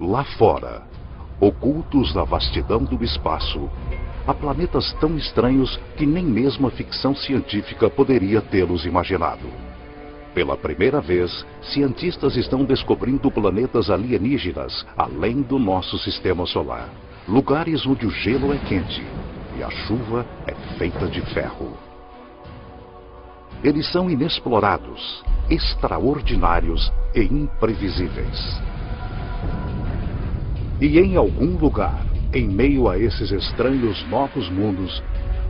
Lá fora, ocultos na vastidão do espaço, há planetas tão estranhos que nem mesmo a ficção científica poderia tê-los imaginado. Pela primeira vez, cientistas estão descobrindo planetas alienígenas além do nosso sistema solar. Lugares onde o gelo é quente e a chuva é feita de ferro. Eles são inexplorados, extraordinários e imprevisíveis. E em algum lugar, em meio a esses estranhos novos mundos,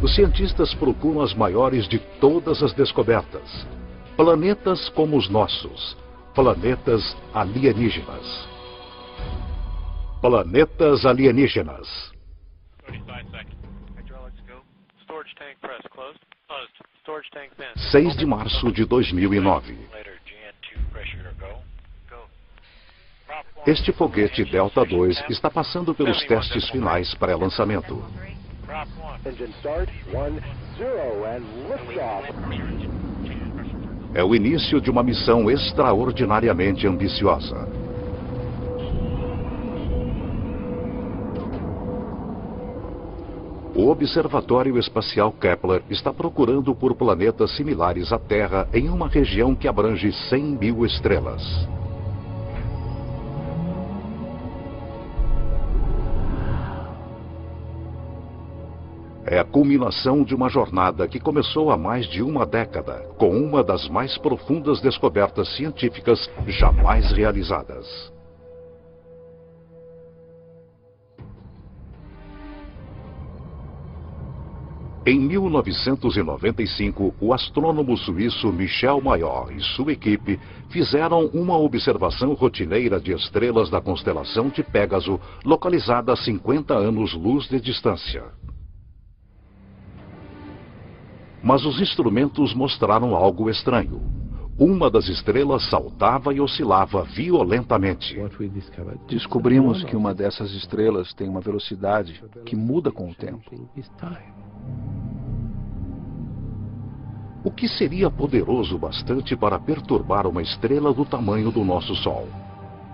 os cientistas procuram as maiores de todas as descobertas. Planetas como os nossos. Planetas alienígenas. Planetas alienígenas. 6 de março de 2009. Este foguete Delta 2 está passando pelos testes finais pré-lançamento. É o início de uma missão extraordinariamente ambiciosa. O Observatório Espacial Kepler está procurando por planetas similares à Terra em uma região que abrange 100 mil estrelas. É a culminação de uma jornada que começou há mais de uma década, com uma das mais profundas descobertas científicas jamais realizadas. Em 1995, o astrônomo suíço Michel Mayor e sua equipe fizeram uma observação rotineira de estrelas da constelação de Pégaso, localizada a 50 anos-luz de distância. Mas os instrumentos mostraram algo estranho. Uma das estrelas saltava e oscilava violentamente. Descobrimos que uma dessas estrelas tem uma velocidade que muda com o tempo. O que seria poderoso bastante para perturbar uma estrela do tamanho do nosso Sol?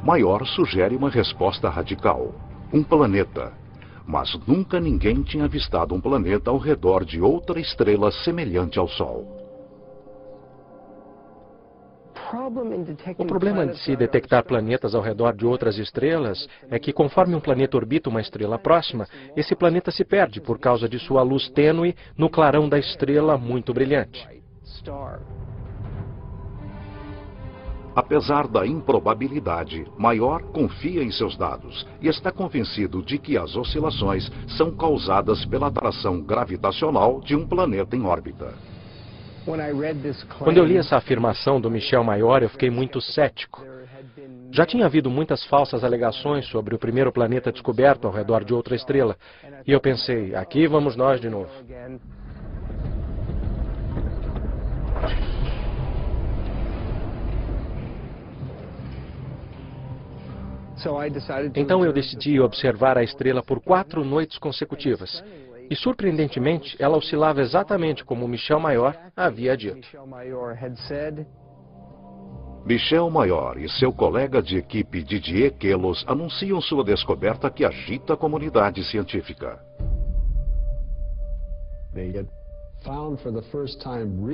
Maior sugere uma resposta radical: um planeta. Mas nunca ninguém tinha avistado um planeta ao redor de outra estrela semelhante ao Sol. O problema de se detectar planetas ao redor de outras estrelas é que, conforme um planeta orbita uma estrela próxima, esse planeta se perde por causa de sua luz tênue no clarão da estrela muito brilhante. Apesar da improbabilidade, Maior confia em seus dados e está convencido de que as oscilações são causadas pela atração gravitacional de um planeta em órbita. Quando eu li essa afirmação do Michel Mayor, eu fiquei muito cético. Já tinha havido muitas falsas alegações sobre o primeiro planeta descoberto ao redor de outra estrela. E eu pensei, aqui vamos nós de novo. Então eu decidi observar a estrela por quatro noites consecutivas. E, surpreendentemente, ela oscilava exatamente como Michel Mayor havia dito. Michel Mayor e seu colega de equipe Didier Queloz anunciam sua descoberta que agita a comunidade científica.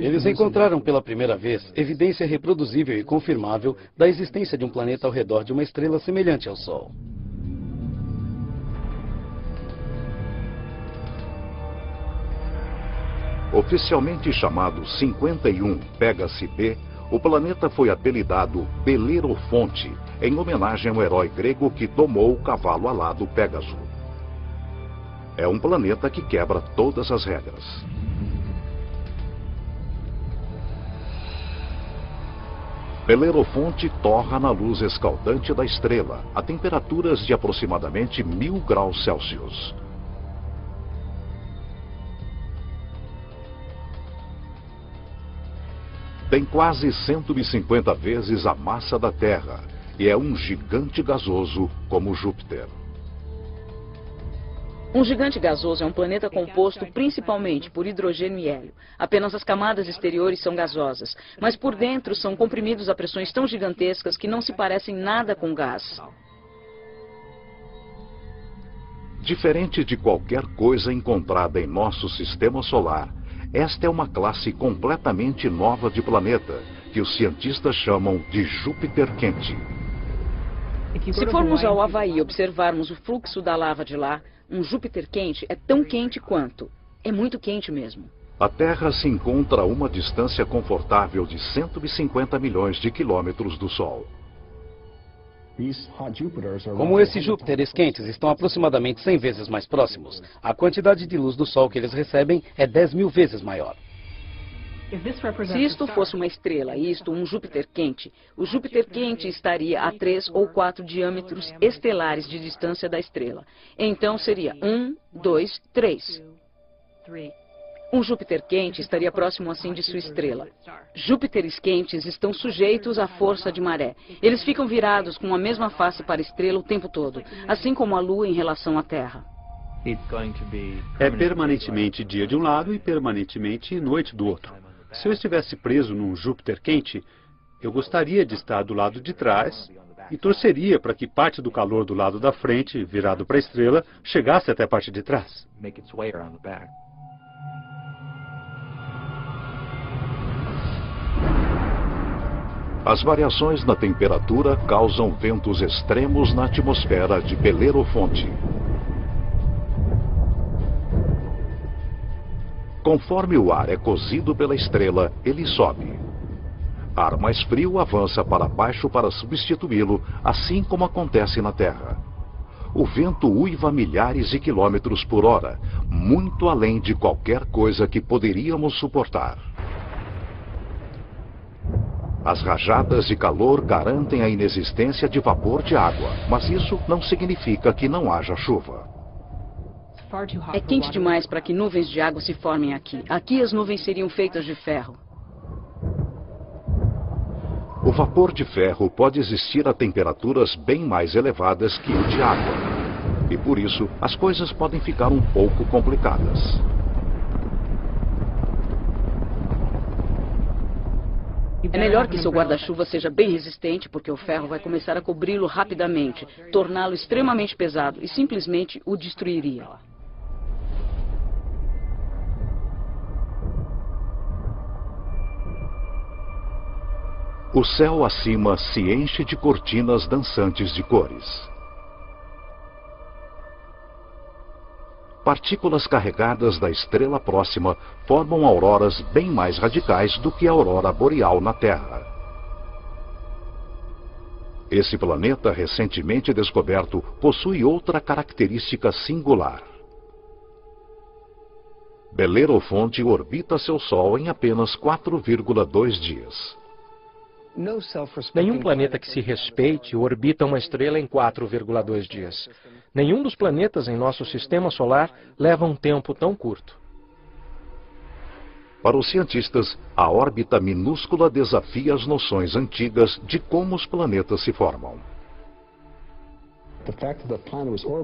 Eles encontraram pela primeira vez evidência reproduzível e confirmável da existência de um planeta ao redor de uma estrela semelhante ao Sol. Oficialmente chamado 51 Pégase B, o planeta foi apelidado Belerofonte, em homenagem ao herói grego que domou o cavalo alado Pégaso. É um planeta que quebra todas as regras. Belerofonte torra na luz escaldante da estrela, a temperaturas de aproximadamente mil graus Celsius. Tem quase 150 vezes a massa da Terra e é um gigante gasoso como Júpiter. Um gigante gasoso é um planeta composto principalmente por hidrogênio e hélio. Apenas as camadas exteriores são gasosas, mas por dentro são comprimidos a pressões tão gigantescas que não se parecem nada com gás. Diferente de qualquer coisa encontrada em nosso sistema solar, esta é uma classe completamente nova de planeta, que os cientistas chamam de Júpiter quente. Se formos ao Havaí e observarmos o fluxo da lava de lá, um Júpiter quente é tão quente quanto. É muito quente mesmo. A Terra se encontra a uma distância confortável de 150 milhões de quilômetros do Sol. Como esses Júpiteres quentes estão aproximadamente 100 vezes mais próximos, a quantidade de luz do Sol que eles recebem é 10 mil vezes maior. Se isto fosse uma estrela e isto um Júpiter quente, o Júpiter quente estaria a três ou quatro diâmetros estelares de distância da estrela. Então seria um, dois, três. Um Júpiter quente estaria próximo assim de sua estrela. Júpiteres quentes estão sujeitos à força de maré. Eles ficam virados com a mesma face para a estrela o tempo todo, assim como a Lua em relação à Terra. É permanentemente dia de um lado e permanentemente noite do outro. Se eu estivesse preso num Júpiter quente, eu gostaria de estar do lado de trás e torceria para que parte do calor do lado da frente, virado para a estrela, chegasse até a parte de trás. As variações na temperatura causam ventos extremos na atmosfera de Belerofonte. Conforme o ar é cozido pela estrela, ele sobe. Ar mais frio avança para baixo para substituí-lo, assim como acontece na Terra. O vento uiva milhares de quilômetros por hora, muito além de qualquer coisa que poderíamos suportar. As rajadas de calor garantem a inexistência de vapor de água, mas isso não significa que não haja chuva. É quente demais para que nuvens de água se formem aqui. Aqui as nuvens seriam feitas de ferro. O vapor de ferro pode existir a temperaturas bem mais elevadas que o de água. E por isso, as coisas podem ficar um pouco complicadas. É melhor que seu guarda-chuva seja bem resistente, porque o ferro vai começar a cobri-lo rapidamente, torná-lo extremamente pesado e simplesmente o destruiria. O céu acima se enche de cortinas dançantes de cores. Partículas carregadas da estrela próxima formam auroras bem mais radicais do que a aurora boreal na Terra. Esse planeta recentemente descoberto possui outra característica singular. Belerofonte orbita seu Sol em apenas 4,2 dias. Nenhum planeta que se respeite orbita uma estrela em 4,2 dias. Nenhum dos planetas em nosso sistema solar leva um tempo tão curto. Para os cientistas, a órbita minúscula desafia as noções antigas de como os planetas se formam.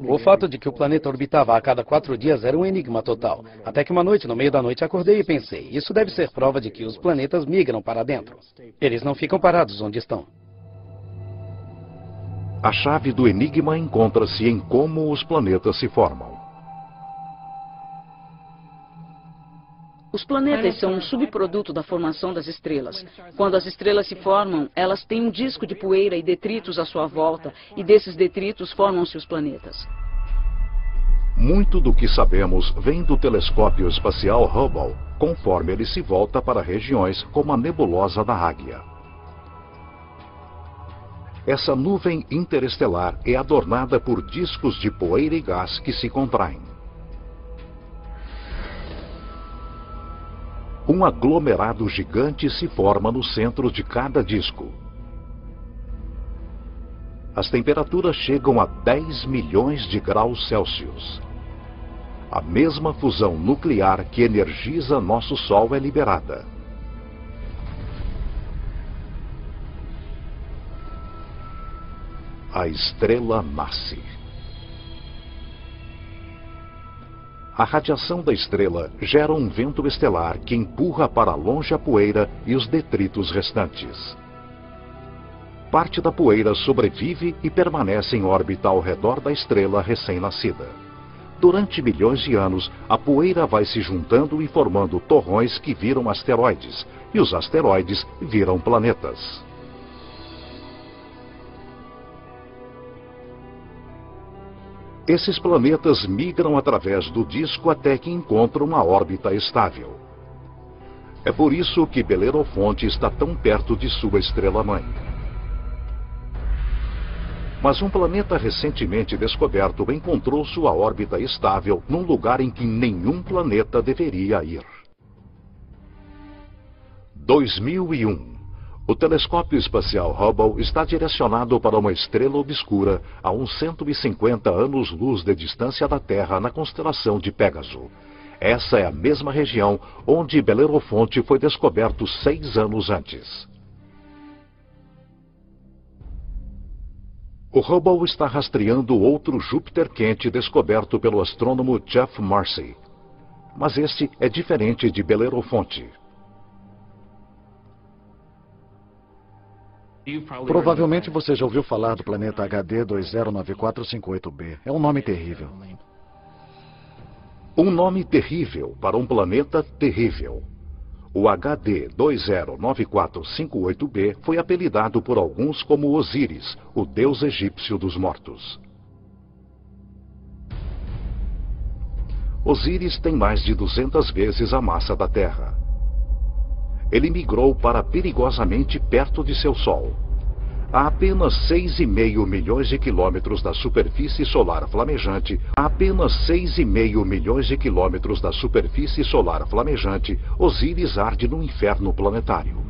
O fato de que o planeta orbitava a cada quatro dias era um enigma total. Até que uma noite, no meio da noite, acordei e pensei: isso deve ser prova de que os planetas migram para dentro. Eles não ficam parados onde estão. A chave do enigma encontra-se em como os planetas se formam. Os planetas são um subproduto da formação das estrelas. Quando as estrelas se formam, elas têm um disco de poeira e detritos à sua volta, e desses detritos formam-se os planetas. Muito do que sabemos vem do telescópio espacial Hubble, conforme ele se volta para regiões como a nebulosa da Águia. Essa nuvem interestelar é adornada por discos de poeira e gás que se contraem. Um aglomerado gigante se forma no centro de cada disco. As temperaturas chegam a 10 milhões de graus Celsius. A mesma fusão nuclear que energiza nosso Sol é liberada. A estrela nasce. A radiação da estrela gera um vento estelar que empurra para longe a poeira e os detritos restantes. Parte da poeira sobrevive e permanece em órbita ao redor da estrela recém-nascida. Durante milhões de anos, a poeira vai se juntando e formando torrões que viram asteroides, e os asteroides viram planetas. Esses planetas migram através do disco até que encontram uma órbita estável. É por isso que Belerofonte está tão perto de sua estrela-mãe. Mas um planeta recentemente descoberto encontrou sua órbita estável num lugar em que nenhum planeta deveria ir. 2001 o telescópio espacial Hubble está direcionado para uma estrela obscura a uns 150 anos-luz de distância da Terra na constelação de Pégaso. Essa é a mesma região onde Belerofonte foi descoberto seis anos antes. O Hubble está rastreando outro Júpiter quente descoberto pelo astrônomo Jeff Marcy. Mas esse é diferente de Belerofonte. Provavelmente você já ouviu falar do planeta HD 209458b. É um nome terrível. Um nome terrível para um planeta terrível. O HD 209458b foi apelidado por alguns como Osíris, o deus egípcio dos mortos. Osíris tem mais de 200 vezes a massa da Terra ele migrou para perigosamente perto de seu Sol. A apenas 6,5 milhões de quilômetros da superfície solar flamejante, a apenas 6,5 milhões de quilômetros da superfície solar flamejante, Osíris arde no inferno planetário.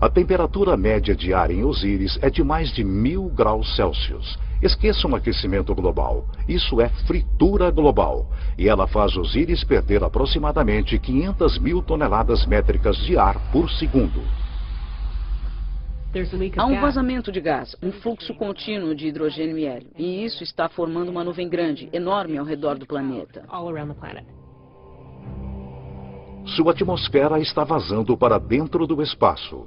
A temperatura média diária em Osíris é de mais de mil graus Celsius. Esqueçam um aquecimento global. Isso é fritura global. E ela faz Osíris perder aproximadamente 500 mil toneladas métricas de ar por segundo. Há um vazamento de gás, um fluxo contínuo de hidrogênio e hélio. E isso está formando uma nuvem grande, enorme ao redor do planeta. Sua atmosfera está vazando para dentro do espaço.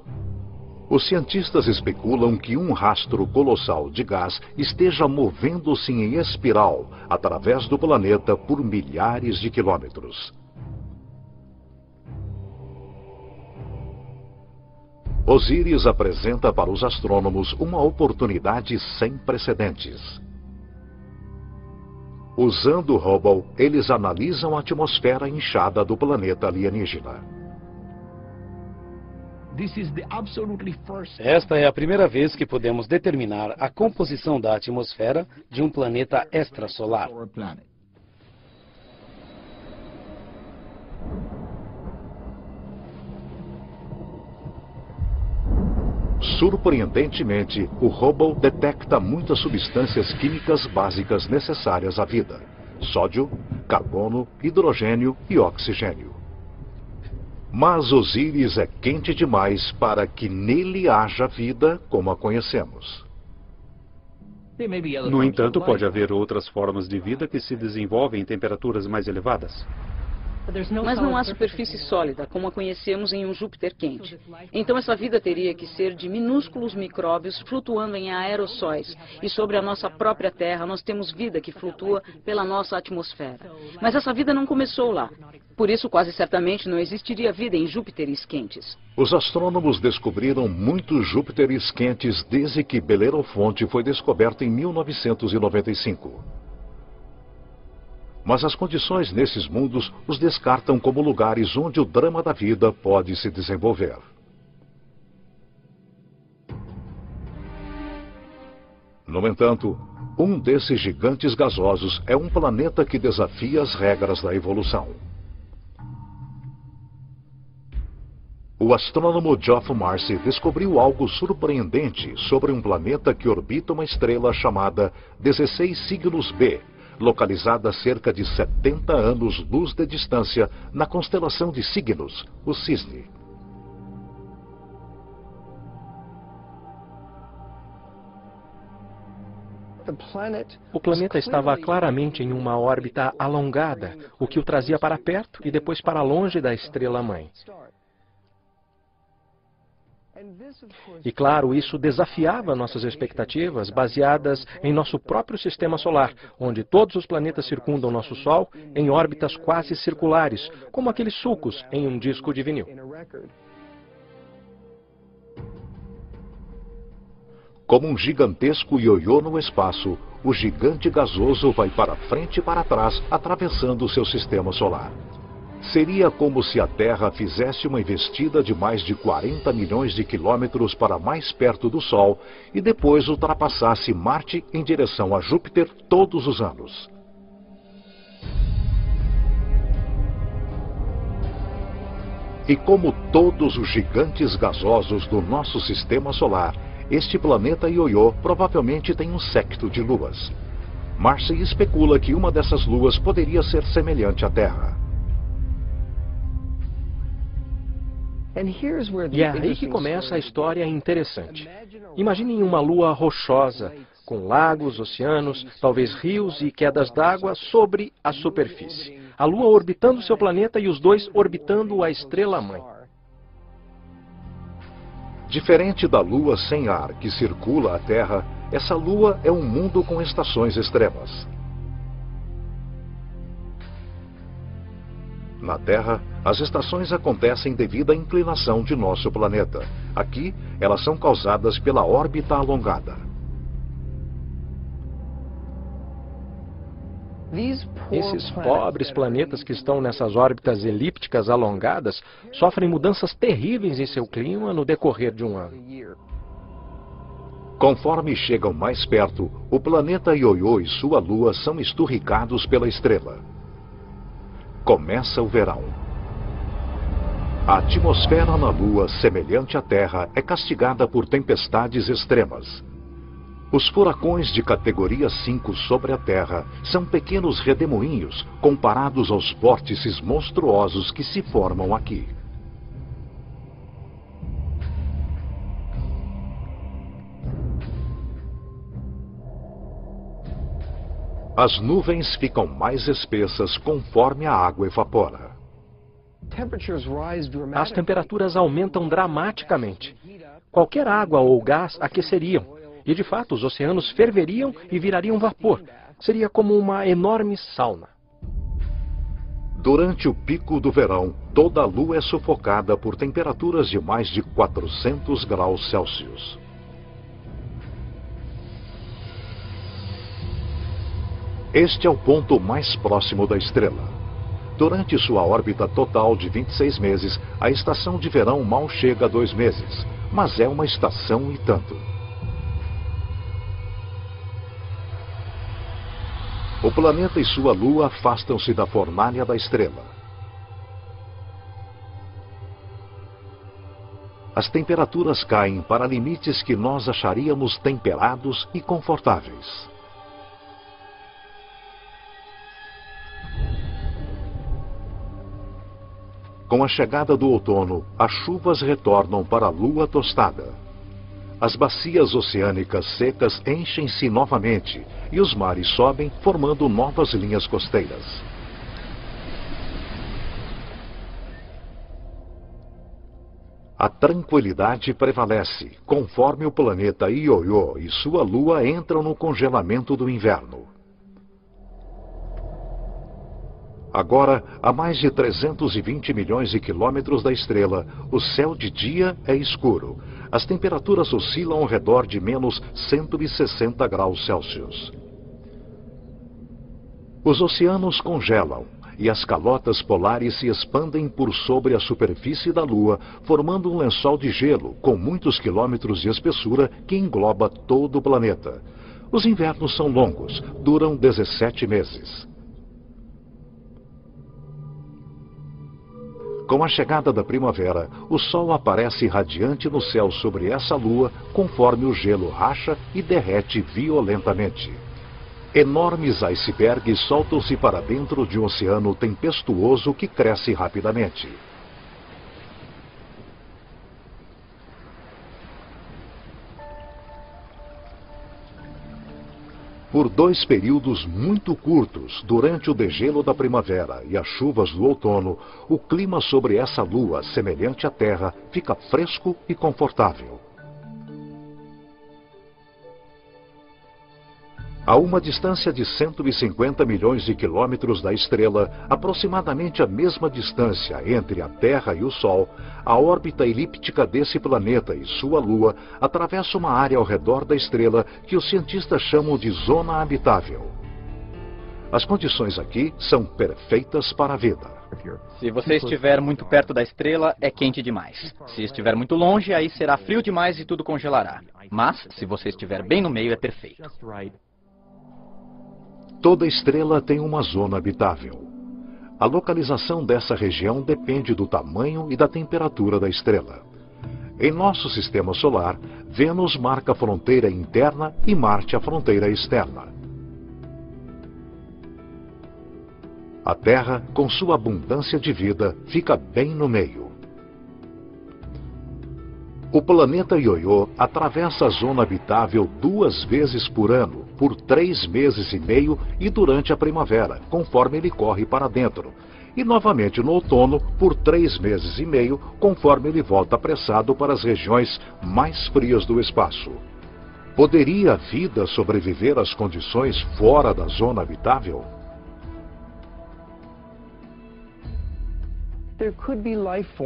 Os cientistas especulam que um rastro colossal de gás esteja movendo-se em espiral através do planeta por milhares de quilômetros. Osíris apresenta para os astrônomos uma oportunidade sem precedentes. Usando o Hubble, eles analisam a atmosfera inchada do planeta alienígena. Esta é a primeira vez que podemos determinar a composição da atmosfera de um planeta extrasolar. Surpreendentemente, o Hubble detecta muitas substâncias químicas básicas necessárias à vida: sódio, carbono, hidrogênio e oxigênio. Mas Osíris é quente demais para que nele haja vida como a conhecemos. No entanto, pode haver outras formas de vida que se desenvolvem em temperaturas mais elevadas. Mas não há superfície sólida, como a conhecemos em um Júpiter quente. Então essa vida teria que ser de minúsculos micróbios flutuando em aerossóis. E sobre a nossa própria Terra, nós temos vida que flutua pela nossa atmosfera. Mas essa vida não começou lá. Por isso, quase certamente não existiria vida em Júpiteres quentes. Os astrônomos descobriram muitos Júpiteres quentes desde que Belerofonte foi descoberto em 1995 mas as condições nesses mundos os descartam como lugares onde o drama da vida pode se desenvolver. No entanto, um desses gigantes gasosos é um planeta que desafia as regras da evolução. O astrônomo Geoff Marcy descobriu algo surpreendente sobre um planeta que orbita uma estrela chamada 16 Signos B, localizada a cerca de 70 anos-luz de distância na constelação de Cygnus, o Cisne. O planeta estava claramente em uma órbita alongada, o que o trazia para perto e depois para longe da estrela-mãe. E claro, isso desafiava nossas expectativas baseadas em nosso próprio sistema solar, onde todos os planetas circundam nosso Sol em órbitas quase circulares, como aqueles sulcos em um disco de vinil. Como um gigantesco ioiô no espaço, o gigante gasoso vai para frente e para trás, atravessando o seu sistema solar. Seria como se a Terra fizesse uma investida de mais de 40 milhões de quilômetros para mais perto do Sol e depois ultrapassasse Marte em direção a Júpiter todos os anos. E como todos os gigantes gasosos do nosso sistema solar, este planeta Ioiô provavelmente tem um séquito de luas. Marcy especula que uma dessas luas poderia ser semelhante à Terra. E é aí que começa a história interessante. Imaginem uma lua rochosa, com lagos, oceanos, talvez rios e quedas d'água sobre a superfície. A lua orbitando seu planeta e os dois orbitando a estrela-mãe. Diferente da Lua sem ar que circula a Terra, essa Lua é um mundo com estações extremas. Na Terra, as estações acontecem devido à inclinação de nosso planeta. Aqui, elas são causadas pela órbita alongada. Esses pobres planetas que estão nessas órbitas elípticas alongadas sofrem mudanças terríveis em seu clima no decorrer de um ano. Conforme chegam mais perto, o planeta Ioiô e sua lua são esturricados pela estrela. Começa o verão. A atmosfera na Lua, semelhante à Terra, é castigada por tempestades extremas. Os furacões de categoria 5 sobre a Terra são pequenos redemoinhos comparados aos vórtices monstruosos que se formam aqui. As nuvens ficam mais espessas conforme a água evapora. As temperaturas aumentam dramaticamente. Qualquer água ou gás aqueceriam e de fato, os oceanos ferveriam e virariam vapor. Seria como uma enorme sauna. Durante o pico do verão, toda a Lua é sufocada por temperaturas de mais de 400 graus Celsius. Este é o ponto mais próximo da estrela. Durante sua órbita total de 26 meses, a estação de verão mal chega a dois meses, mas é uma estação e tanto. O planeta e sua lua afastam-se da fornalha da estrela. As temperaturas caem para limites que nós acharíamos temperados e confortáveis. Com a chegada do outono, as chuvas retornam para a lua tostada. As bacias oceânicas secas enchem-se novamente e os mares sobem, formando novas linhas costeiras. A tranquilidade prevalece, conforme o planeta Ioiô e sua lua entram no congelamento do inverno. Agora, a mais de 320 milhões de quilômetros da estrela, o céu de dia é escuro. As temperaturas oscilam ao redor de menos 160 graus Celsius. Os oceanos congelam e as calotas polares se expandem por sobre a superfície da Lua, formando um lençol de gelo com muitos quilômetros de espessura que engloba todo o planeta. Os invernos são longos, duram 17 meses. Com a chegada da primavera, o Sol aparece radiante no céu sobre essa lua, conforme o gelo racha e derrete violentamente. Enormes icebergs soltam-se para dentro de um oceano tempestuoso que cresce rapidamente. Por dois períodos muito curtos, durante o degelo da primavera e as chuvas do outono, o clima sobre essa lua, semelhante à Terra, fica fresco e confortável. A uma distância de 150 milhões de quilômetros da estrela, aproximadamente a mesma distância entre a Terra e o Sol, a órbita elíptica desse planeta e sua Lua atravessa uma área ao redor da estrela que os cientistas chamam de zona habitável. As condições aqui são perfeitas para a vida. Se você estiver muito perto da estrela, é quente demais. Se estiver muito longe, aí será frio demais e tudo congelará. Mas, se você estiver bem no meio, é perfeito. Toda estrela tem uma zona habitável. A localização dessa região depende do tamanho e da temperatura da estrela. Em nosso sistema solar, Vênus marca a fronteira interna e Marte a fronteira externa. A Terra, com sua abundância de vida, fica bem no meio. O planeta Ioiô atravessa a zona habitável duas vezes por ano, por três meses e meio e durante a primavera, conforme ele corre para dentro. E novamente no outono, por três meses e meio, conforme ele volta apressado para as regiões mais frias do espaço. Poderia a vida sobreviver às condições fora da zona habitável?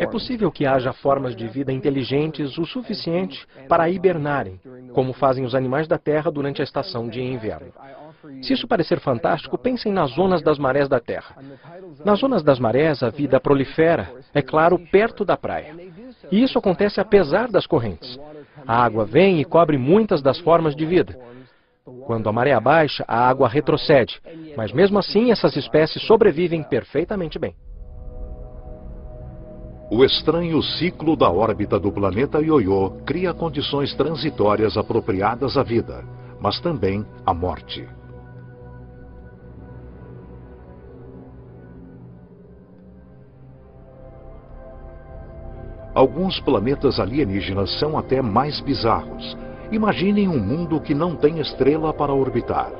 É possível que haja formas de vida inteligentes o suficiente para hibernarem, como fazem os animais da Terra durante a estação de inverno. Se isso parecer fantástico, pensem nas zonas das marés da Terra. Nas zonas das marés, a vida prolifera, é claro, perto da praia. E isso acontece apesar das correntes. A água vem e cobre muitas das formas de vida. Quando a maré baixa, a água retrocede, mas mesmo assim essas espécies sobrevivem perfeitamente bem. O estranho ciclo da órbita do planeta Ioiô cria condições transitórias apropriadas à vida, mas também à morte. Alguns planetas alienígenas são até mais bizarros. Imaginem um mundo que não tem estrela para orbitar.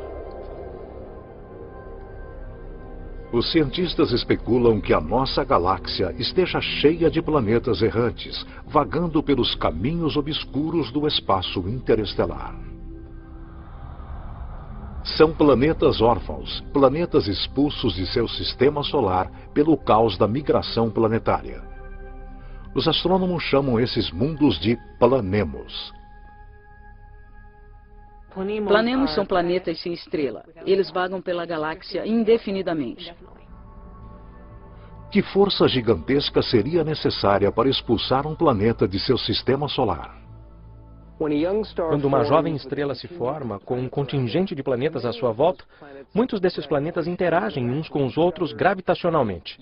Os cientistas especulam que a nossa galáxia esteja cheia de planetas errantes, vagando pelos caminhos obscuros do espaço interestelar. São planetas órfãos, planetas expulsos de seu sistema solar pelo caos da migração planetária. Os astrônomos chamam esses mundos de planemos. Planemos são planetas sem estrela. Eles vagam pela galáxia indefinidamente. Que força gigantesca seria necessária para expulsar um planeta de seu sistema solar? Quando uma jovem estrela se forma, com um contingente de planetas à sua volta, muitos desses planetas interagem uns com os outros gravitacionalmente.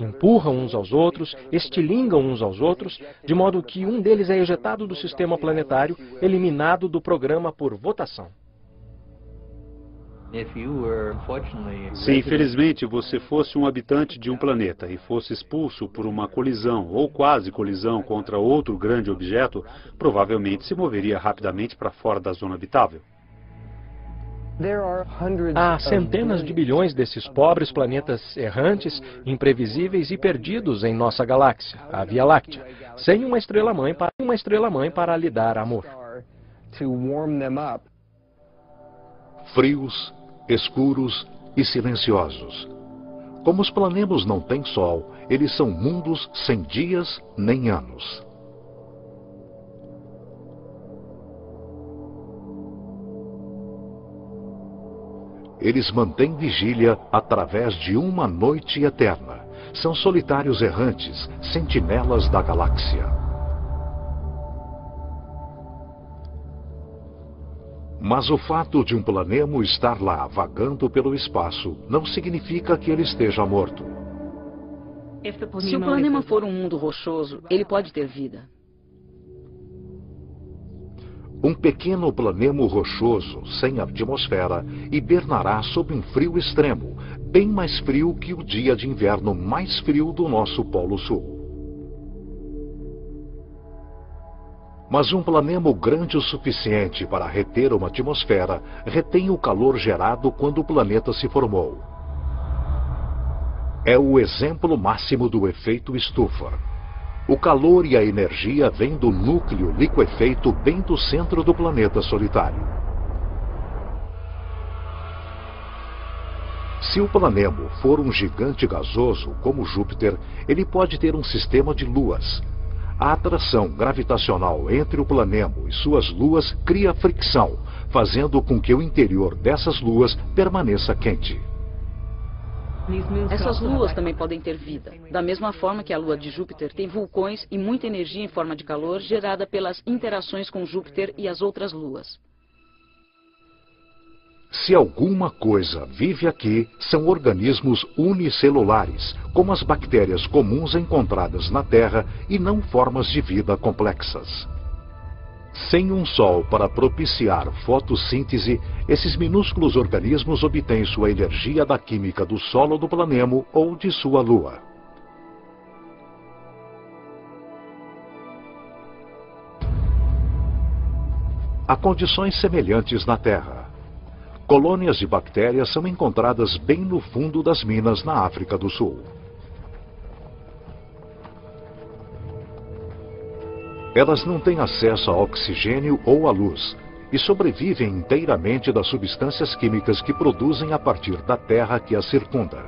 Empurram uns aos outros, estilingam uns aos outros, de modo que um deles é ejetado do sistema planetário, eliminado do programa por votação. Se infelizmente você fosse um habitante de um planeta e fosse expulso por uma colisão ou quase colisão contra outro grande objeto, provavelmente se moveria rapidamente para fora da zona habitável. Há centenas de bilhões desses pobres planetas errantes, imprevisíveis e perdidos em nossa galáxia, a Via Láctea, sem uma estrela-mãe para, uma estrela -mãe para lhe dar amor. Frios, escuros e silenciosos. Como os planemos não têm sol, eles são mundos sem dias nem anos. Eles mantêm vigília através de uma noite eterna. São solitários errantes, sentinelas da galáxia. Mas o fato de um planemo estar lá vagando pelo espaço não significa que ele esteja morto. Se o planema for um mundo rochoso, ele pode ter vida. Um pequeno planemo rochoso, sem atmosfera, hibernará sob um frio extremo, bem mais frio que o dia de inverno mais frio do nosso Polo Sul. Mas um planemo grande o suficiente para reter uma atmosfera retém o calor gerado quando o planeta se formou. É o exemplo máximo do efeito estufa. O calor e a energia vêm do núcleo liquefeito bem do centro do planeta solitário. Se o planemo for um gigante gasoso, como Júpiter, ele pode ter um sistema de luas, a atração gravitacional entre o planemo e suas luas cria fricção, fazendo com que o interior dessas luas permaneça quente. Essas luas também podem ter vida, da mesma forma que a lua de Júpiter tem vulcões e muita energia em forma de calor gerada pelas interações com Júpiter e as outras luas. Se alguma coisa vive aqui, são organismos unicelulares, como as bactérias comuns encontradas na Terra e não formas de vida complexas. Sem um sol para propiciar fotossíntese, esses minúsculos organismos obtêm sua energia da química do solo do planemo ou de sua lua. Há condições semelhantes na Terra. Colônias de bactérias são encontradas bem no fundo das minas na África do Sul. Elas não têm acesso a oxigênio ou à luz e sobrevivem inteiramente das substâncias químicas que produzem a partir da terra que as circunda.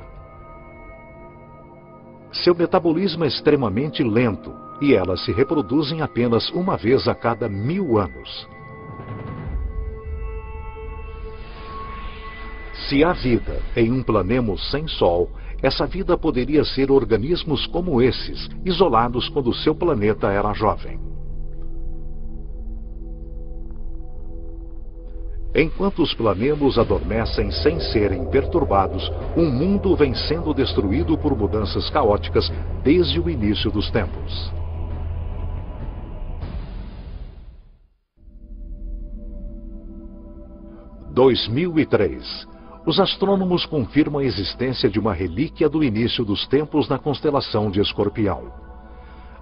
Seu metabolismo é extremamente lento e elas se reproduzem apenas uma vez a cada mil anos. Se há vida em um planemo sem Sol, essa vida poderia ser organismos como esses, isolados quando seu planeta era jovem. Enquanto os planemos adormecem sem serem perturbados, um mundo vem sendo destruído por mudanças caóticas desde o início dos tempos. (2003) os astrônomos confirmam a existência de uma relíquia do início dos tempos na constelação de Escorpião.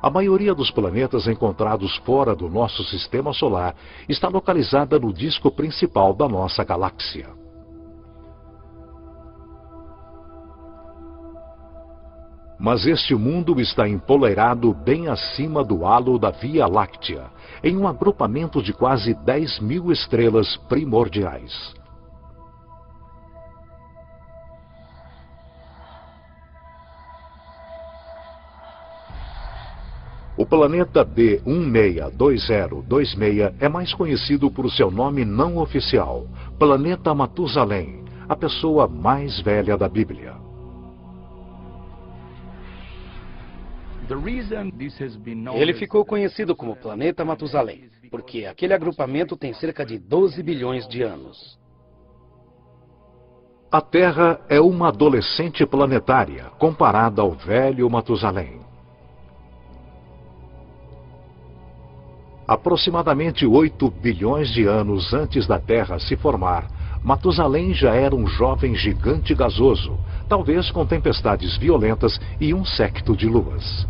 A maioria dos planetas encontrados fora do nosso sistema solar está localizada no disco principal da nossa galáxia. Mas este mundo está empoleirado bem acima do halo da Via Láctea, em um agrupamento de quase 10 mil estrelas primordiais. O planeta B162026 é mais conhecido por seu nome não oficial, Planeta Matusalém, a pessoa mais velha da Bíblia. Ele ficou conhecido como Planeta Matusalém, porque aquele agrupamento tem cerca de 12 bilhões de anos. A Terra é uma adolescente planetária comparada ao velho Matusalém. Aproximadamente 8 bilhões de anos antes da Terra se formar, Matusalém já era um jovem gigante gasoso, talvez com tempestades violentas e um séquito de luas.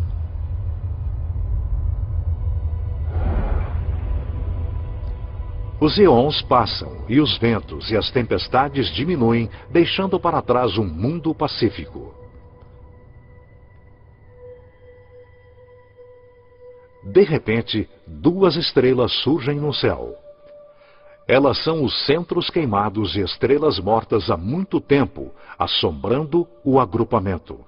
Os eons passam e os ventos e as tempestades diminuem, deixando para trás um mundo pacífico. De repente, duas estrelas surgem no céu. Elas são os centros queimados de estrelas mortas há muito tempo, assombrando o agrupamento.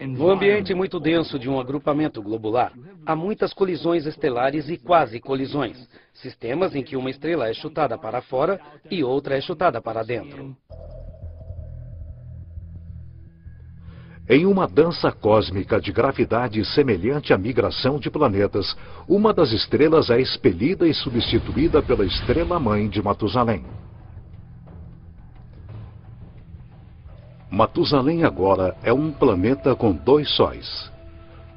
No ambiente muito denso de um agrupamento globular, há muitas colisões estelares e quase colisões, sistemas em que uma estrela é chutada para fora e outra é chutada para dentro. Em uma dança cósmica de gravidade semelhante à migração de planetas, uma das estrelas é expelida e substituída pela estrela-mãe de Matusalém. Matusalém agora é um planeta com dois sóis.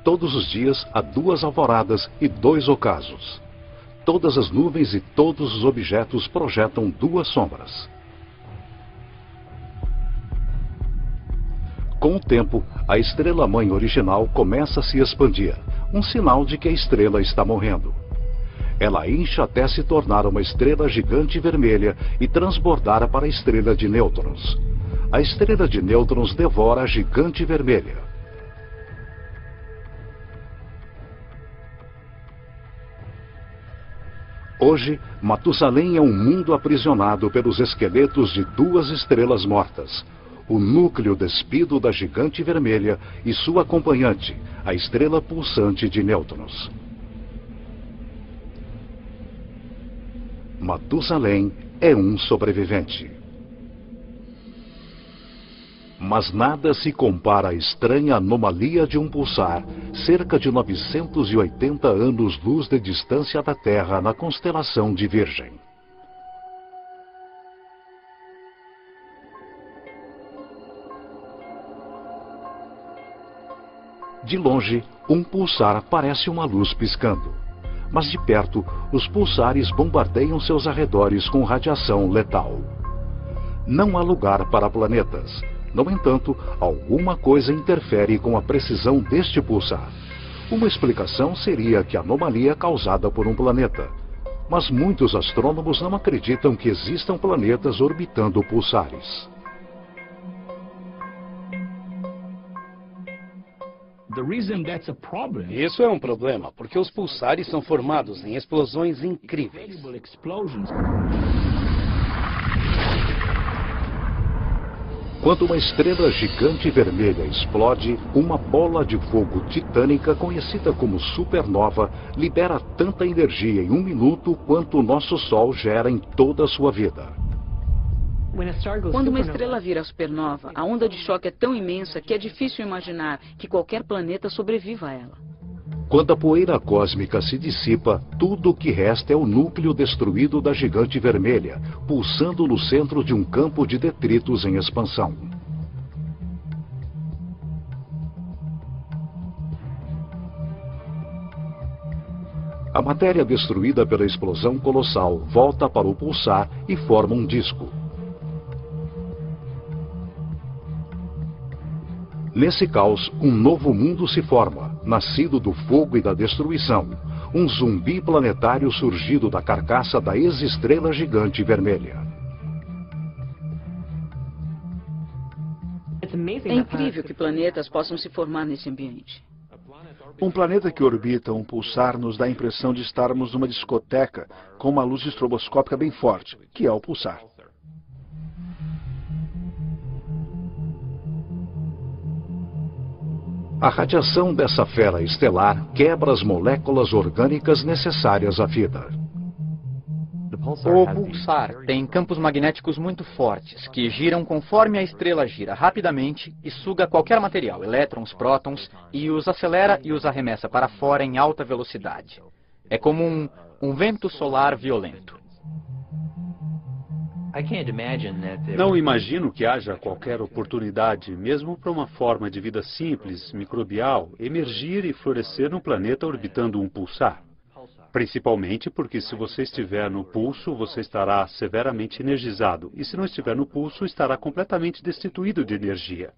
Todos os dias há duas alvoradas e dois ocasos. Todas as nuvens e todos os objetos projetam duas sombras. Com o tempo, a estrela-mãe original começa a se expandir, um sinal de que a estrela está morrendo. Ela incha até se tornar uma estrela gigante vermelha e transbordar para a estrela de nêutrons. A estrela de nêutrons devora a gigante vermelha. Hoje, Matusalém é um mundo aprisionado pelos esqueletos de duas estrelas mortas, o núcleo despido da gigante vermelha e sua acompanhante, a estrela pulsante de nêutrons. Matusalém é um sobrevivente. Mas nada se compara à estranha anomalia de um pulsar, cerca de 980 anos-luz de distância da Terra na constelação de Virgem. De longe, um pulsar parece uma luz piscando. Mas de perto, os pulsares bombardeiam seus arredores com radiação letal. Não há lugar para planetas. No entanto, alguma coisa interfere com a precisão deste pulsar. Uma explicação seria que a anomalia é causada por um planeta. Mas muitos astrônomos não acreditam que existam planetas orbitando pulsares. Isso é um problema, porque os pulsares são formados em explosões incríveis. Quando uma estrela gigante vermelha explode, uma bola de fogo titânica conhecida como supernova libera tanta energia em um minuto quanto o nosso Sol gera em toda a sua vida. Quando uma estrela vira supernova, a onda de choque é tão imensa que é difícil imaginar que qualquer planeta sobreviva a ela. Quando a poeira cósmica se dissipa, tudo o que resta é o núcleo destruído da gigante vermelha, pulsando no centro de um campo de detritos em expansão. A matéria destruída pela explosão colossal volta para o pulsar e forma um disco. Nesse caos, um novo mundo se forma, nascido do fogo e da destruição. Um zumbi planetário surgido da carcaça da ex-estrela gigante vermelha. É incrível que planetas possam se formar nesse ambiente. Um planeta que orbita um pulsar nos dá a impressão de estarmos numa discoteca com uma luz estroboscópica bem forte, que é o pulsar. A radiação dessa fera estelar quebra as moléculas orgânicas necessárias à vida. O pulsar tem campos magnéticos muito fortes, que giram conforme a estrela gira rapidamente e suga qualquer material, elétrons, prótons, e os acelera e os arremessa para fora em alta velocidade. É como um, um vento solar violento. Não imagino que haja qualquer oportunidade, mesmo para uma forma de vida simples, microbial, emergir e florescer num planeta orbitando um pulsar. Principalmente porque se você estiver no pulso, você estará severamente energizado, e se não estiver no pulso, estará completamente destituído de energia.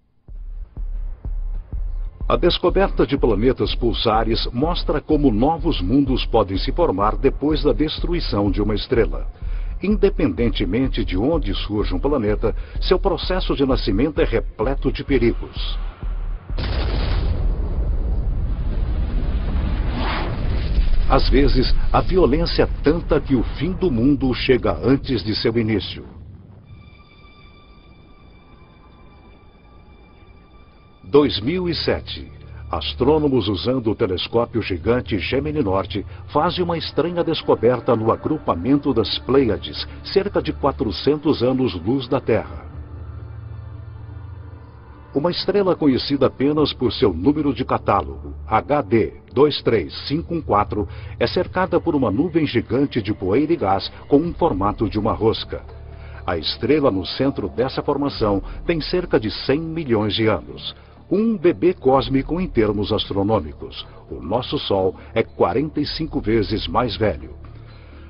A descoberta de planetas pulsares mostra como novos mundos podem se formar depois da destruição de uma estrela. Independentemente de onde surge um planeta, seu processo de nascimento é repleto de perigos. Às vezes, a violência é tanta que o fim do mundo chega antes de seu início. Dois mil e sete. Astrônomos usando o telescópio gigante Gemini Norte fazem uma estranha descoberta no agrupamento das Pleiades, cerca de 400 anos-luz da Terra. Uma estrela conhecida apenas por seu número de catálogo, HD 23514, é cercada por uma nuvem gigante de poeira e gás com um formato de uma rosca. A estrela no centro dessa formação tem cerca de 100 milhões de anos um bebê cósmico em termos astronômicos. O nosso Sol é 45 vezes mais velho.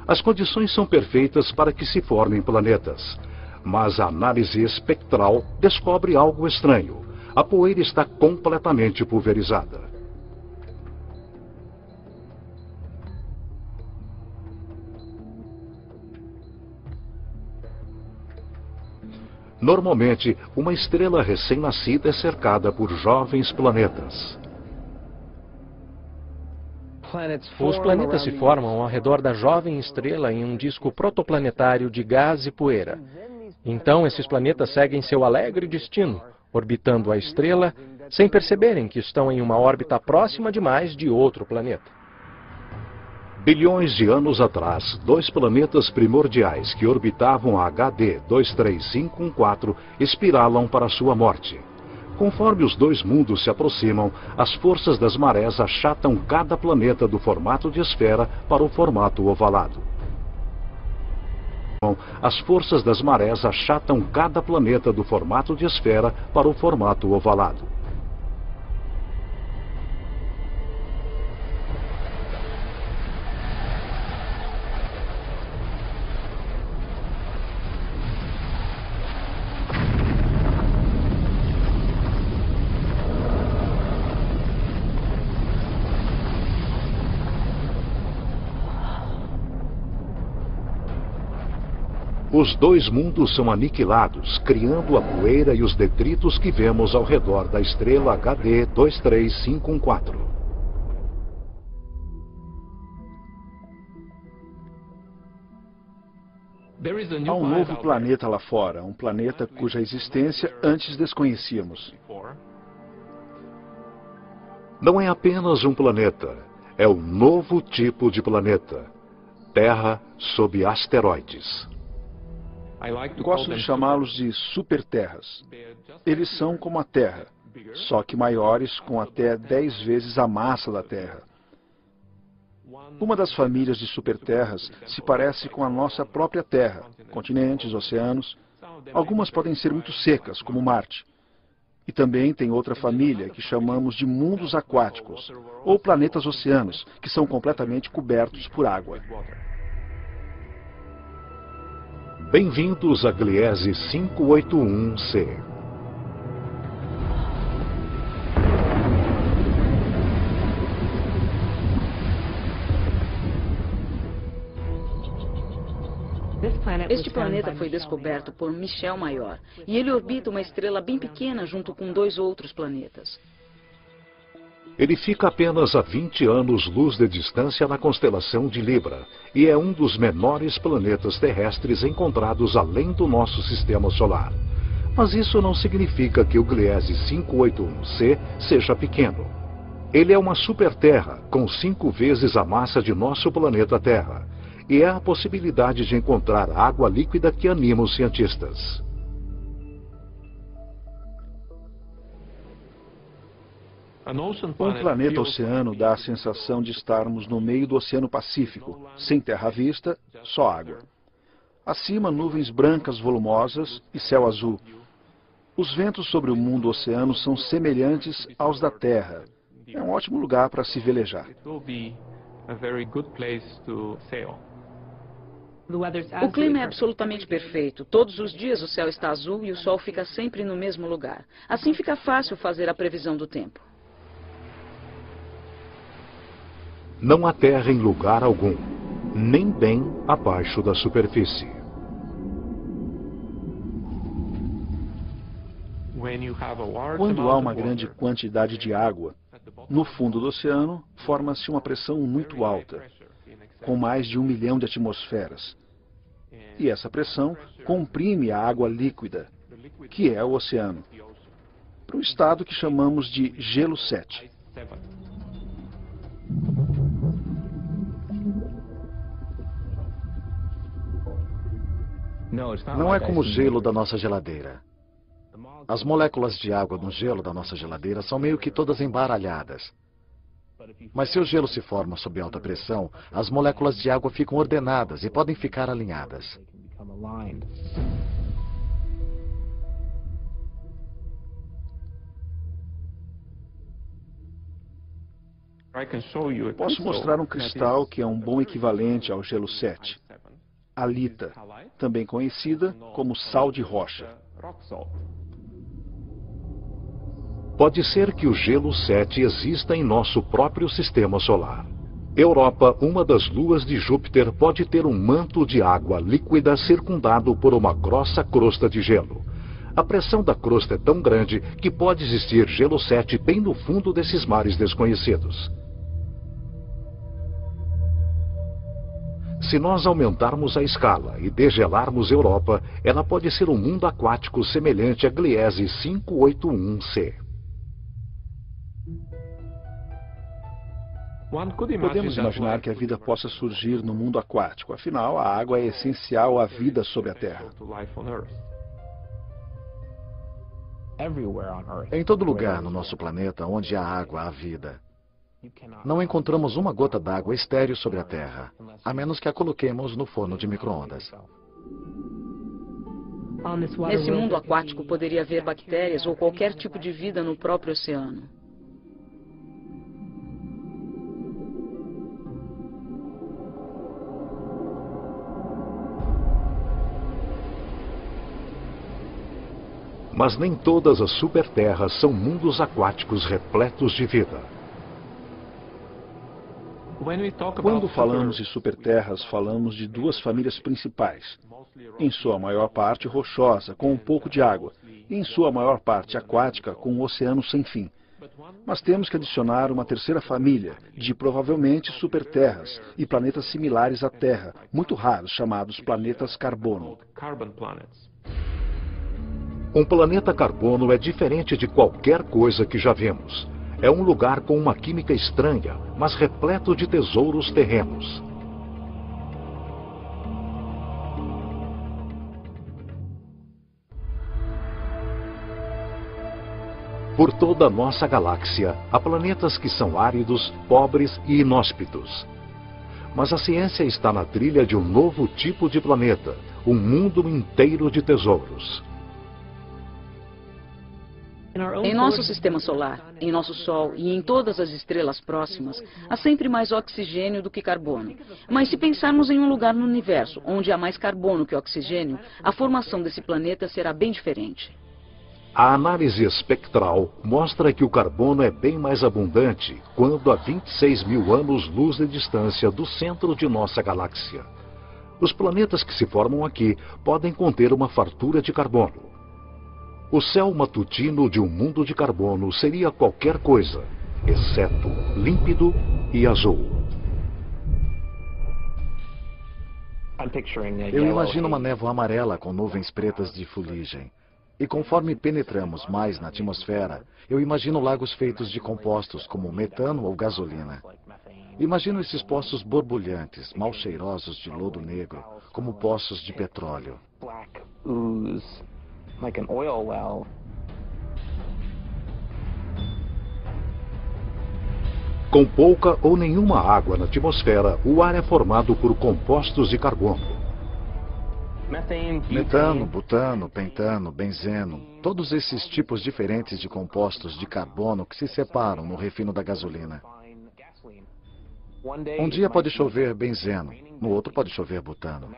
As condições são perfeitas para que se formem planetas. Mas a análise espectral descobre algo estranho. a poeira está completamente pulverizada. Normalmente, uma estrela recém-nascida é cercada por jovens planetas. Os planetas se formam ao redor da jovem estrela em um disco protoplanetário de gás e poeira. Então, esses planetas seguem seu alegre destino, orbitando a estrela, sem perceberem que estão em uma órbita próxima demais de outro planeta. Bilhões de anos atrás, dois planetas primordiais que orbitavam a HD 23514 espiralam para sua morte. Conforme os dois mundos se aproximam, as forças das marés achatam cada planeta do formato de esfera para o formato ovalado. As forças das marés achatam cada planeta do formato de esfera para o formato ovalado. Os dois mundos são aniquilados, criando a poeira e os detritos que vemos ao redor da estrela HD 23514. Há um novo planeta lá fora, um planeta cuja existência antes desconhecíamos. Não é apenas um planeta, é um novo tipo de planeta. Terra sob asteroides. Gosto de chamá-los de superterras. Eles são como a Terra, só que maiores com até 10 vezes a massa da Terra. Uma das famílias de superterras se parece com a nossa própria Terra, continentes, oceanos. Algumas podem ser muito secas, como Marte. E também tem outra família que chamamos de mundos aquáticos, ou planetas oceanos, que são completamente cobertos por água. Bem-vindos a Gliese 581C. Este planeta foi descoberto por Michel Maior e ele orbita uma estrela bem pequena junto com dois outros planetas. Ele fica apenas a 20 anos-luz de distância na constelação de Libra e é um dos menores planetas terrestres encontrados além do nosso sistema solar. Mas isso não significa que o Gliese 581c seja pequeno. Ele é uma superterra com cinco vezes a massa de nosso planeta Terra e é a possibilidade de encontrar água líquida que anima os cientistas. Um planeta oceano dá a sensação de estarmos no meio do Oceano Pacífico, sem terra à vista, só água. Acima, nuvens brancas volumosas e céu azul. Os ventos sobre o mundo oceano são semelhantes aos da Terra. É um ótimo lugar para se velejar. O clima é absolutamente perfeito. Todos os dias o céu está azul e o sol fica sempre no mesmo lugar. Assim fica fácil fazer a previsão do tempo. Não há terra em lugar algum, nem bem abaixo da superfície. Quando há uma grande quantidade de água, no fundo do oceano forma-se uma pressão muito alta, com mais de um milhão de atmosferas. E essa pressão comprime a água líquida, que é o oceano, para um estado que chamamos de gelo 7. Não é como o gelo da nossa geladeira. As moléculas de água no gelo da nossa geladeira são meio que todas embaralhadas. Mas se o gelo se forma sob alta pressão, as moléculas de água ficam ordenadas e podem ficar alinhadas. Posso mostrar um cristal que é um bom equivalente ao gelo 7 alita, também conhecida como sal de rocha. Pode ser que o gelo 7 exista em nosso próprio sistema solar. Europa, uma das luas de Júpiter, pode ter um manto de água líquida circundado por uma grossa crosta de gelo. A pressão da crosta é tão grande que pode existir gelo 7 bem no fundo desses mares desconhecidos. Se nós aumentarmos a escala e degelarmos Europa, ela pode ser um mundo aquático semelhante a Gliese 581c. Podemos imaginar que a vida possa surgir no mundo aquático, afinal, a água é essencial à vida sobre a Terra. Em todo lugar no nosso planeta onde há água, há vida. Não encontramos uma gota d'água estéril sobre a Terra, a menos que a coloquemos no forno de microondas. Nesse mundo aquático poderia haver bactérias ou qualquer tipo de vida no próprio oceano. Mas nem todas as superterras são mundos aquáticos repletos de vida. Quando falamos de superterras, falamos de duas famílias principais. Em sua maior parte rochosa, com um pouco de água, e em sua maior parte aquática, com um oceano sem fim. Mas temos que adicionar uma terceira família, de provavelmente superterras e planetas similares à Terra, muito raros, chamados planetas carbono. Um planeta carbono é diferente de qualquer coisa que já vimos. É um lugar com uma química estranha, mas repleto de tesouros terrenos. Por toda a nossa galáxia, há planetas que são áridos, pobres e inóspitos. Mas a ciência está na trilha de um novo tipo de planeta, um mundo inteiro de tesouros. Em nosso sistema solar, em nosso Sol e em todas as estrelas próximas, há sempre mais oxigênio do que carbono. Mas se pensarmos em um lugar no universo onde há mais carbono que oxigênio, a formação desse planeta será bem diferente. A análise espectral mostra que o carbono é bem mais abundante quando a 26 mil anos-luz de distância do centro de nossa galáxia. Os planetas que se formam aqui podem conter uma fartura de carbono. O céu matutino de um mundo de carbono seria qualquer coisa, exceto límpido e azul. Eu imagino uma névoa amarela com nuvens pretas de fuligem. E conforme penetramos mais na atmosfera, eu imagino lagos feitos de compostos como metano ou gasolina. Imagino esses poços borbulhantes, mal cheirosos de lodo negro, como poços de petróleo like an oil well. Com pouca ou nenhuma água na atmosfera, o ar é formado por compostos de carbono. Metano, butano, pentano, benzeno, todos esses tipos diferentes de compostos de carbono que se separam no refino da gasolina. Um dia pode chover benzeno, no outro pode chover butano.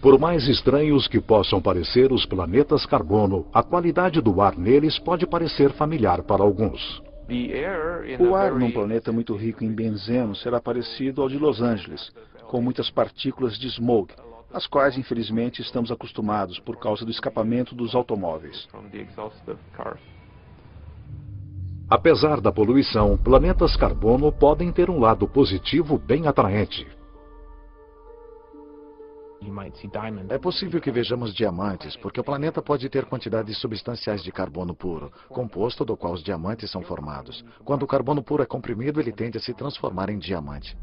Por mais estranhos que possam parecer os planetas carbono, a qualidade do ar neles pode parecer familiar para alguns. O ar num planeta muito rico em benzeno será parecido ao de Los Angeles, com muitas partículas de smoke, as quais infelizmente estamos acostumados por causa do escapamento dos automóveis. Apesar da poluição, planetas carbono podem ter um lado positivo bem atraente. É possível que vejamos diamantes, porque o planeta pode ter quantidades substanciais de carbono puro, composto do qual os diamantes são formados. Quando o carbono puro é comprimido, ele tende a se transformar em diamante.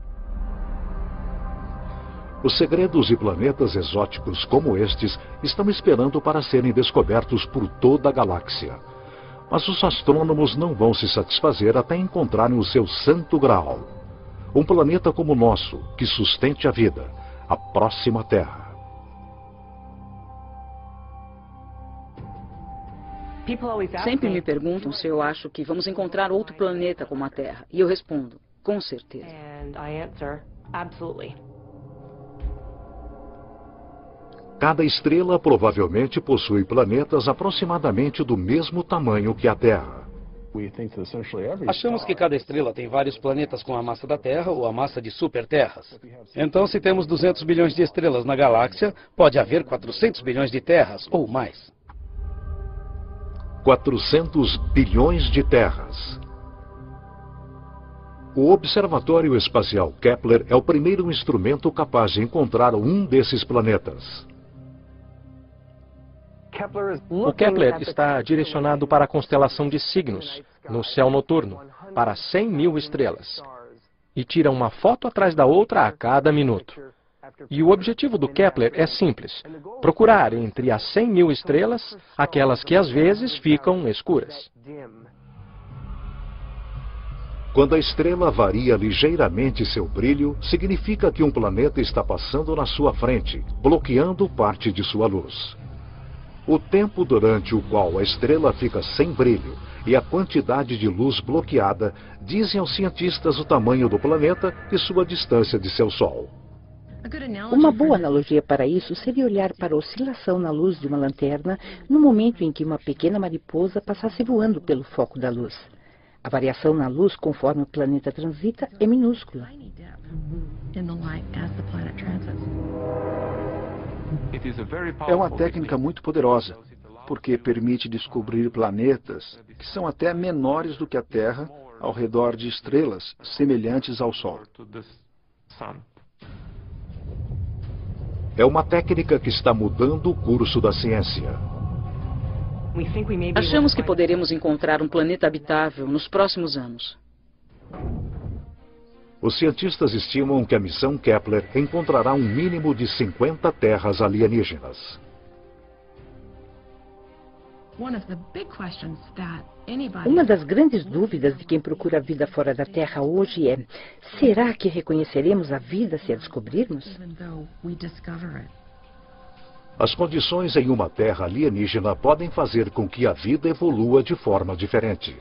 Os segredos de planetas exóticos como estes estão esperando para serem descobertos por toda a galáxia. Mas os astrônomos não vão se satisfazer até encontrarem o seu santo graal. Um planeta como o nosso, que sustente a vida a próxima Terra. Sempre me perguntam se eu acho que vamos encontrar outro planeta como a Terra. E eu respondo, com certeza. Cada estrela provavelmente possui planetas aproximadamente do mesmo tamanho que a Terra. Achamos que cada estrela tem vários planetas com a massa da Terra ou a massa de superterras. Então, se temos 200 bilhões de estrelas na galáxia, pode haver 400 bilhões de terras ou mais. 400 bilhões de terras. O Observatório Espacial Kepler é o primeiro instrumento capaz de encontrar um desses planetas. O Kepler está direcionado para a constelação de Cygnus, no céu noturno, para 100 mil estrelas. E tira uma foto atrás da outra a cada minuto. E o objetivo do Kepler é simples: procurar entre as 100 mil estrelas aquelas que às vezes ficam escuras. Quando a estrela varia ligeiramente seu brilho, significa que um planeta está passando na sua frente, bloqueando parte de sua luz. O tempo durante o qual a estrela fica sem brilho e a quantidade de luz bloqueada dizem aos cientistas o tamanho do planeta e sua distância de seu Sol. Uma boa analogia para isso seria olhar para a oscilação na luz de uma lanterna no momento em que uma pequena mariposa passasse voando pelo foco da luz. A variação na luz conforme o planeta transita é minúscula. É uma técnica muito poderosa, porque permite descobrir planetas que são até menores do que a Terra ao redor de estrelas semelhantes ao Sol. É uma técnica que está mudando o curso da ciência. Achamos que poderemos encontrar um planeta habitável nos próximos anos. Os cientistas estimam que a missão Kepler encontrará um mínimo de 50 terras alienígenas. Uma das grandes dúvidas de quem procura a vida fora da Terra hoje é: será que reconheceremos a vida se a descobrirmos? As condições em uma Terra alienígena podem fazer com que a vida evolua de forma diferente.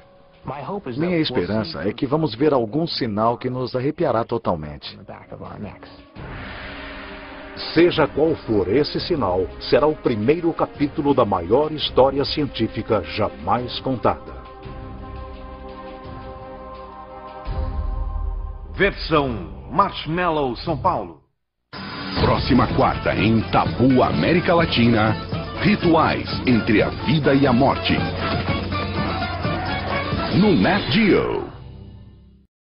Minha esperança é que vamos ver algum sinal que nos arrepiará totalmente. Seja qual for esse sinal, será o primeiro capítulo da maior história científica jamais contada. Versão Marshmallow São Paulo. Próxima quarta em Tabu América Latina. Rituais entre a vida e a morte no Nat Geo.